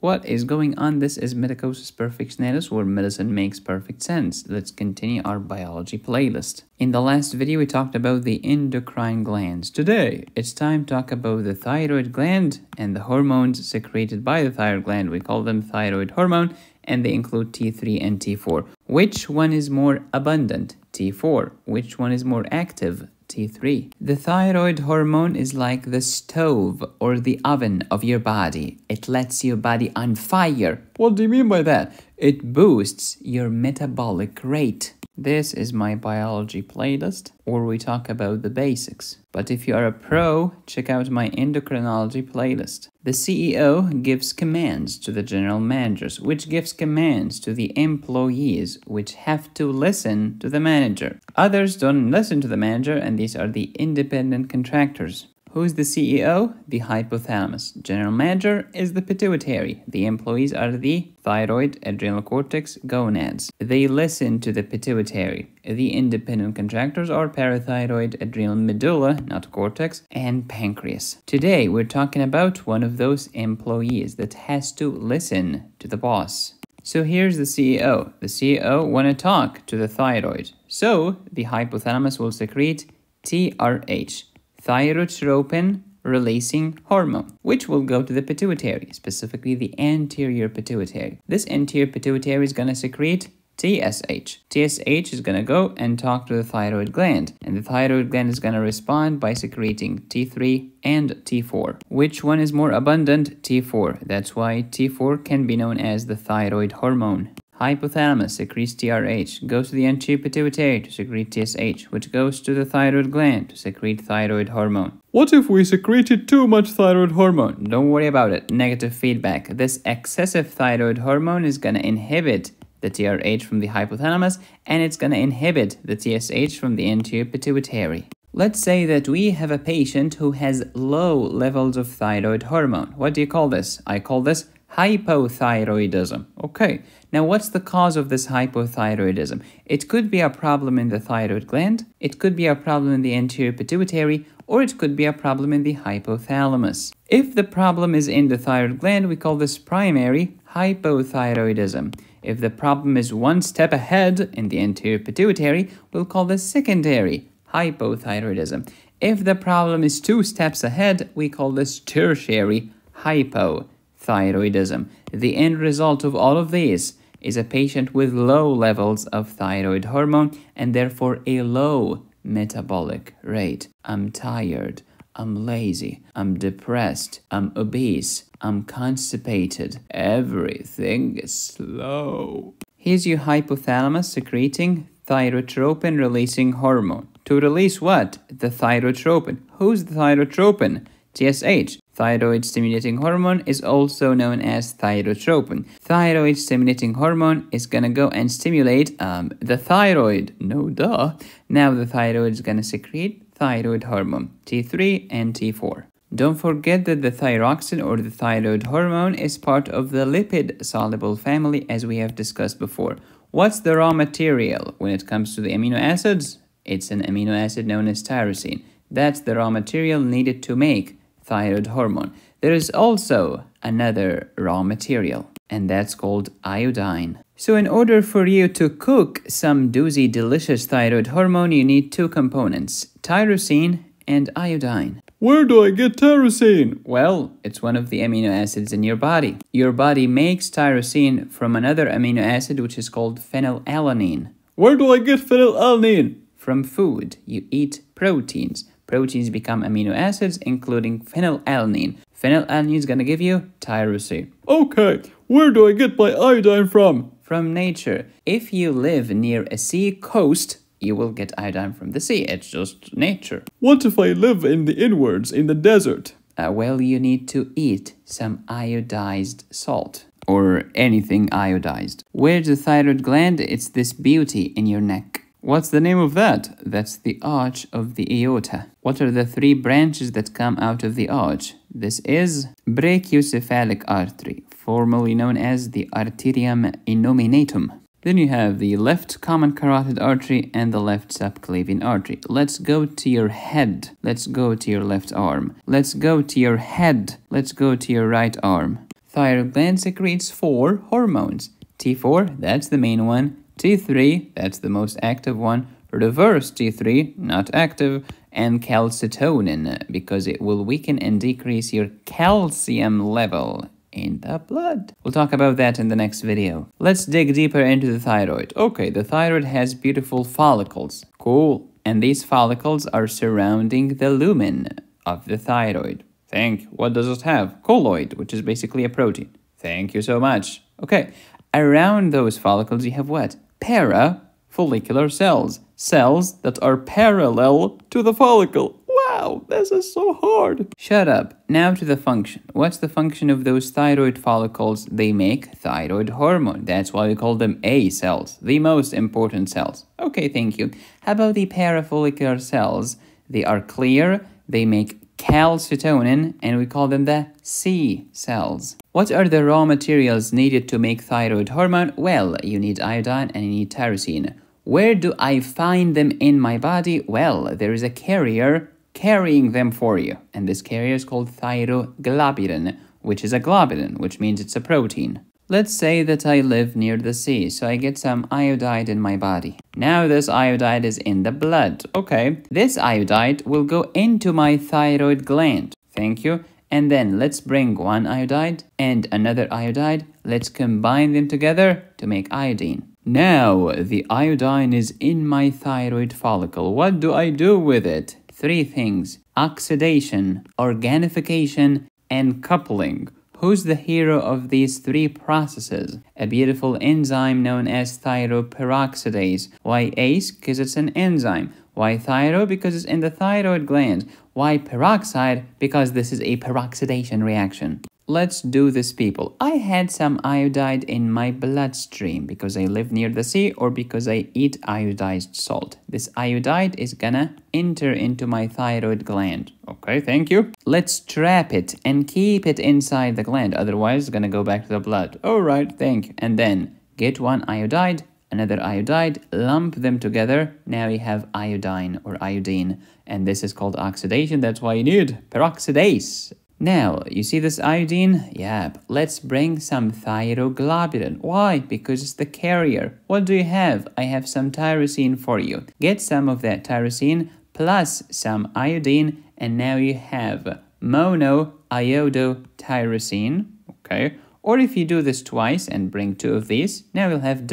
What is going on? This is Medicosis Perfectionalis where medicine makes perfect sense. Let's continue our biology playlist. In the last video we talked about the endocrine glands. Today it's time to talk about the thyroid gland and the hormones secreted by the thyroid gland. We call them thyroid hormone and they include T3 and T4. Which one is more abundant? T4. Which one is more active? T3. The thyroid hormone is like the stove or the oven of your body. It lets your body on fire. What do you mean by that? It boosts your metabolic rate. This is my biology playlist where we talk about the basics. But if you are a pro, check out my endocrinology playlist. The CEO gives commands to the general managers, which gives commands to the employees, which have to listen to the manager. Others don't listen to the manager, and these are the independent contractors. Who's the CEO? The hypothalamus. General manager is the pituitary. The employees are the thyroid, adrenal cortex, gonads. They listen to the pituitary. The independent contractors are parathyroid, adrenal medulla, not cortex, and pancreas. Today we're talking about one of those employees that has to listen to the boss. So here's the CEO. The CEO want to talk to the thyroid. So the hypothalamus will secrete TRH thyrotropin releasing hormone, which will go to the pituitary, specifically the anterior pituitary. This anterior pituitary is going to secrete TSH. TSH is going to go and talk to the thyroid gland, and the thyroid gland is going to respond by secreting T3 and T4. Which one is more abundant? T4. That's why T4 can be known as the thyroid hormone. Hypothalamus secretes TRH, goes to the anterior pituitary to secrete TSH, which goes to the thyroid gland to secrete thyroid hormone. What if we secreted too much thyroid hormone? Don't worry about it. Negative feedback. This excessive thyroid hormone is going to inhibit the TRH from the hypothalamus and it's going to inhibit the TSH from the anterior pituitary. Let's say that we have a patient who has low levels of thyroid hormone. What do you call this? I call this hypothyroidism. Okay, now what's the cause of this hypothyroidism? It could be a problem in the thyroid gland, it could be a problem in the anterior pituitary, or it could be a problem in the hypothalamus. If the problem is in the thyroid gland, we call this primary hypothyroidism. If the problem is one step ahead in the anterior pituitary, we'll call this secondary hypothyroidism. If the problem is two steps ahead, we call this tertiary hypothyroidism thyroidism. The end result of all of these is a patient with low levels of thyroid hormone and therefore a low metabolic rate. I'm tired. I'm lazy. I'm depressed. I'm obese. I'm constipated. Everything is slow. Here's your hypothalamus secreting thyrotropin releasing hormone. To release what? The thyrotropin. Who's the thyrotropin? TSH. Thyroid stimulating hormone is also known as thyrotropin. Thyroid stimulating hormone is gonna go and stimulate um, the thyroid. No duh. Now the thyroid is gonna secrete thyroid hormone T3 and T4. Don't forget that the thyroxine or the thyroid hormone is part of the lipid soluble family as we have discussed before. What's the raw material when it comes to the amino acids? It's an amino acid known as tyrosine. That's the raw material needed to make thyroid hormone. There is also another raw material, and that's called iodine. So in order for you to cook some doozy delicious thyroid hormone, you need two components, tyrosine and iodine. Where do I get tyrosine? Well, it's one of the amino acids in your body. Your body makes tyrosine from another amino acid which is called phenylalanine. Where do I get phenylalanine? From food. You eat proteins proteins become amino acids, including phenylalanine. Phenylalanine is gonna give you tyrosine. Okay, where do I get my iodine from? From nature. If you live near a sea coast, you will get iodine from the sea. It's just nature. What if I live in the inwards, in the desert? Uh, well, you need to eat some iodized salt or anything iodized. Where's the thyroid gland? It's this beauty in your neck. What's the name of that? That's the arch of the aorta. What are the three branches that come out of the arch? This is brachiocephalic artery, formerly known as the arterium innominatum. Then you have the left common carotid artery and the left subclavian artery. Let's go to your head. Let's go to your left arm. Let's go to your head. Let's go to your right arm. Thyroid gland secretes four hormones. T4, that's the main one. T3, that's the most active one. Reverse T3, not active. And calcitonin, because it will weaken and decrease your calcium level in the blood. We'll talk about that in the next video. Let's dig deeper into the thyroid. Okay, the thyroid has beautiful follicles. Cool. And these follicles are surrounding the lumen of the thyroid. Thank. What does it have? Colloid, which is basically a protein. Thank you so much. Okay, around those follicles you have what? Para follicular cells. Cells that are parallel to the follicle. Wow, this is so hard. Shut up. Now to the function. What's the function of those thyroid follicles? They make thyroid hormone. That's why we call them A cells, the most important cells. Okay, thank you. How about the parafollicular cells? They are clear, they make calcitonin, and we call them the C cells. What are the raw materials needed to make thyroid hormone? Well, you need iodine and you need tyrosine. Where do I find them in my body? Well, there is a carrier carrying them for you, and this carrier is called thyroglobulin, which is a globulin, which means it's a protein. Let's say that I live near the sea, so I get some iodide in my body. Now this iodide is in the blood. Okay, this iodide will go into my thyroid gland. Thank you. And then let's bring one iodide and another iodide. Let's combine them together to make iodine. Now the iodine is in my thyroid follicle. What do I do with it? Three things. Oxidation, organification, and coupling. Who's the hero of these three processes? A beautiful enzyme known as thyroperoxidase. Why ase? Because it's an enzyme. Why thyroid? Because it's in the thyroid gland. Why peroxide? Because this is a peroxidation reaction. Let's do this, people. I had some iodide in my bloodstream because I live near the sea or because I eat iodized salt. This iodide is gonna enter into my thyroid gland. Okay, thank you. Let's trap it and keep it inside the gland. Otherwise, it's gonna go back to the blood. All right, thank you. And then get one iodide, another iodide, lump them together. Now you have iodine or iodine. And this is called oxidation. That's why you need peroxidase. Now, you see this iodine? Yep. Let's bring some thyroglobulin. Why? Because it's the carrier. What do you have? I have some tyrosine for you. Get some of that tyrosine plus some iodine and now you have monoiodotyrosine. Okay. Or if you do this twice and bring two of these, now you'll have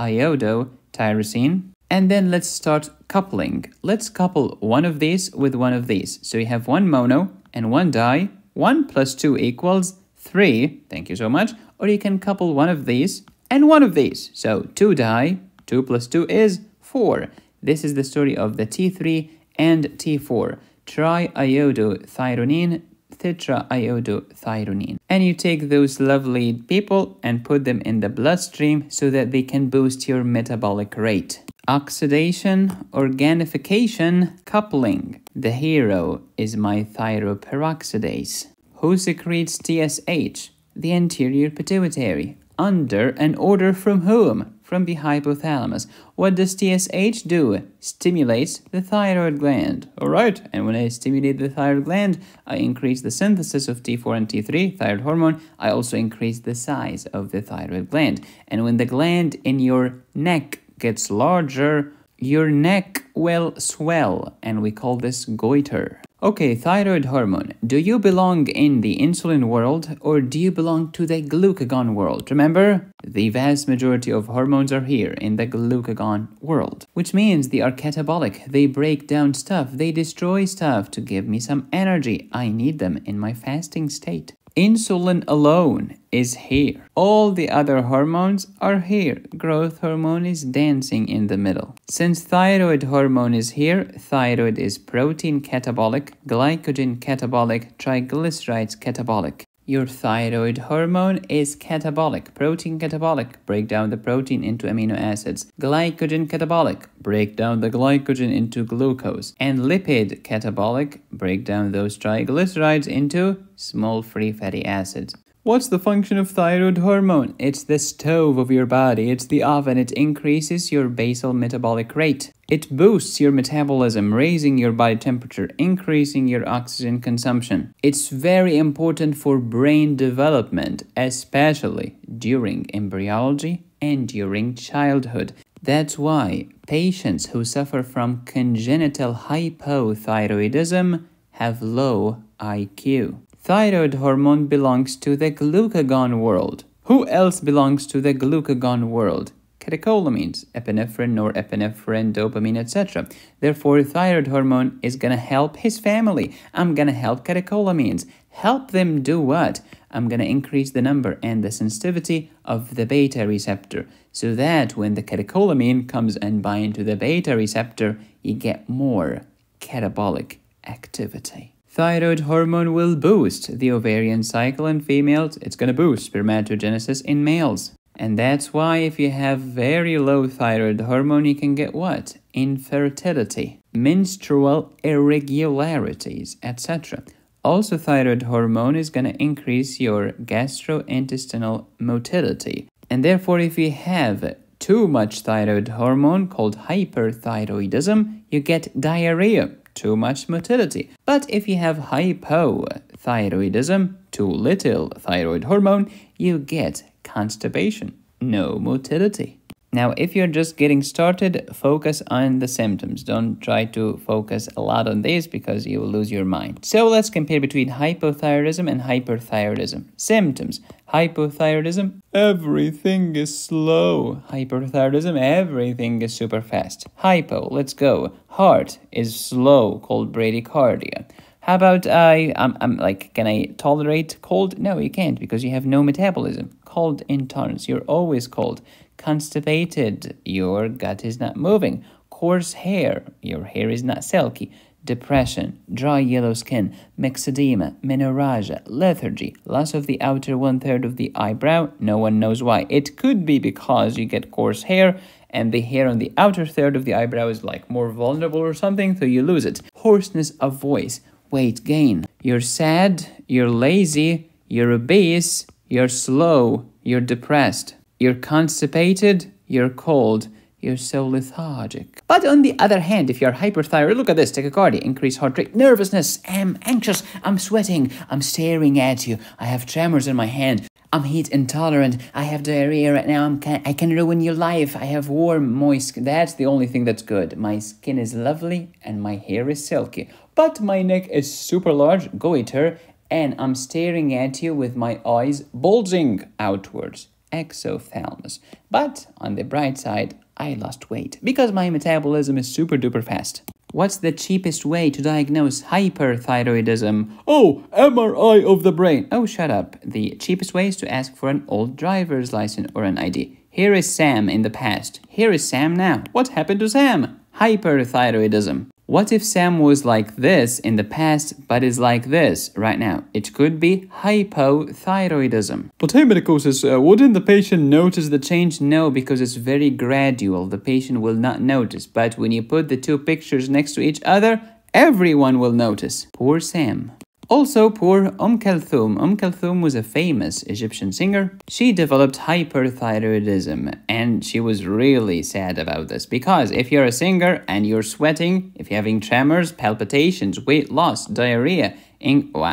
diiodotyrosine. And then let's start coupling. Let's couple one of these with one of these. So you have one mono and one di. 1 plus 2 equals 3. Thank you so much. Or you can couple one of these and one of these. So 2 di, 2 plus 2 is 4. This is the story of the T3 and T4. Triiodothyronine, tetraiodothyronine. And you take those lovely people and put them in the bloodstream so that they can boost your metabolic rate. Oxidation, organification, coupling. The hero is my thyroperoxidase, who secretes TSH, the anterior pituitary, under an order from whom? From the hypothalamus. What does TSH do? Stimulates the thyroid gland. Alright, and when I stimulate the thyroid gland, I increase the synthesis of T4 and T3, thyroid hormone. I also increase the size of the thyroid gland. And when the gland in your neck gets larger, your neck will swell, and we call this goiter. Okay, thyroid hormone. Do you belong in the insulin world or do you belong to the glucagon world? Remember, the vast majority of hormones are here in the glucagon world, which means they are catabolic. They break down stuff, they destroy stuff to give me some energy. I need them in my fasting state. Insulin alone is here. All the other hormones are here. Growth hormone is dancing in the middle. Since thyroid hormone is here, thyroid is protein catabolic, glycogen catabolic, triglycerides catabolic. Your thyroid hormone is catabolic, protein catabolic, break down the protein into amino acids. Glycogen catabolic, break down the glycogen into glucose. And lipid catabolic, break down those triglycerides into small free fatty acids. What's the function of thyroid hormone? It's the stove of your body, it's the oven. It increases your basal metabolic rate. It boosts your metabolism, raising your body temperature, increasing your oxygen consumption. It's very important for brain development, especially during embryology and during childhood. That's why patients who suffer from congenital hypothyroidism have low IQ. Thyroid hormone belongs to the glucagon world. Who else belongs to the glucagon world? catecholamines, epinephrine, norepinephrine, dopamine, etc. Therefore, thyroid hormone is going to help his family. I'm going to help catecholamines. Help them do what? I'm going to increase the number and the sensitivity of the beta receptor so that when the catecholamine comes and binds to the beta receptor, you get more catabolic activity. Thyroid hormone will boost the ovarian cycle in females. It's going to boost spermatogenesis in males. And that's why if you have very low thyroid hormone, you can get what? Infertility, menstrual irregularities, etc. Also, thyroid hormone is going to increase your gastrointestinal motility. And therefore, if you have too much thyroid hormone called hyperthyroidism, you get diarrhea, too much motility. But if you have hypothyroidism, too little thyroid hormone, you get constipation, no motility. Now, if you're just getting started, focus on the symptoms. Don't try to focus a lot on this because you will lose your mind. So let's compare between hypothyroidism and hyperthyroidism. Symptoms. Hypothyroidism, everything is slow. Hyperthyroidism, everything is super fast. Hypo, let's go. Heart is slow, called bradycardia. How about I, I'm, I'm like, can I tolerate cold? No, you can't because you have no metabolism. Cold intolerance, you're always cold. Constipated, your gut is not moving. Coarse hair, your hair is not silky. Depression, dry yellow skin, myxedema, menorrhagia, lethargy, loss of the outer one third of the eyebrow. No one knows why. It could be because you get coarse hair and the hair on the outer third of the eyebrow is like more vulnerable or something, so you lose it. Hoarseness of voice weight gain. You're sad, you're lazy, you're obese, you're slow, you're depressed, you're constipated, you're cold, you're so lethargic. But on the other hand, if you're hyperthyroid, look at this, tachycardia, increased heart rate, nervousness, I'm anxious, I'm sweating, I'm staring at you, I have tremors in my hand, I'm heat intolerant. I have diarrhea right now. I'm can I can ruin your life. I have warm, moist. That's the only thing that's good. My skin is lovely and my hair is silky. But my neck is super large, goiter, and I'm staring at you with my eyes bulging outwards. Exophthalmos. But on the bright side, I lost weight because my metabolism is super duper fast. What's the cheapest way to diagnose hyperthyroidism? Oh, MRI of the brain. Oh, shut up. The cheapest way is to ask for an old driver's license or an ID. Here is Sam in the past. Here is Sam now. What happened to Sam? Hyperthyroidism. What if Sam was like this in the past but is like this right now? It could be hypothyroidism. But hey, medicosis, uh, wouldn't the patient notice the change? No, because it's very gradual. The patient will not notice. But when you put the two pictures next to each other, everyone will notice. Poor Sam. Also, poor Umm Kulthum. Umm Kulthum was a famous Egyptian singer. She developed hyperthyroidism and she was really sad about this because if you're a singer and you're sweating, if you're having tremors, palpitations, weight loss, diarrhea,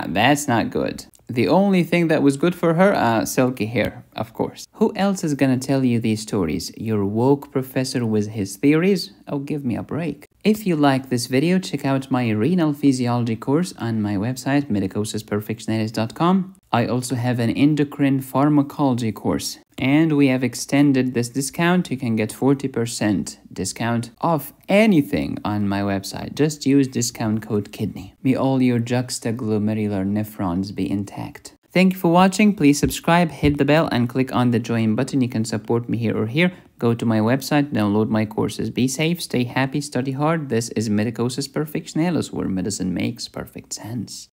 that's not good. The only thing that was good for her, uh, silky hair, of course. Who else is gonna tell you these stories? Your woke professor with his theories? Oh, give me a break. If you like this video, check out my renal physiology course on my website, medicosisperfectionalis.com. I also have an endocrine pharmacology course. And we have extended this discount. You can get 40% discount off anything on my website. Just use discount code KIDNEY. May all your juxtaglomerular nephrons be intact. Thank you for watching. Please subscribe, hit the bell, and click on the join button. You can support me here or here. Go to my website, download my courses. Be safe, stay happy, study hard. This is Medicosis Perfectionalis, where medicine makes perfect sense.